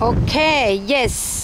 Okay, yes.